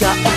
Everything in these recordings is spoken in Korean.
got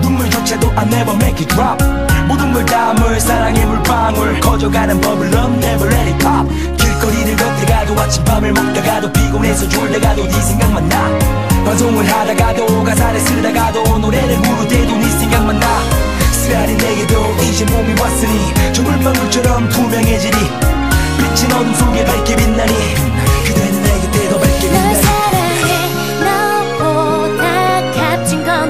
눈물 자체도 I never make it drop. 모든 걸 담을 사랑의 물방울. 커져가는 버블 love never let it pop. 길거리를 걷다가도 아침밤을 먹다가도 피곤해서 졸다가도 네 생각만 나. 방송을 하다가도 가사를 쓰다가도 노래를 부를 때도 네 생각만 나. 쓰라린 내게도 이제 몸이 왔으니 저물방울처럼 투명해지니 빛이 어둠 속에 밝게 빛나니.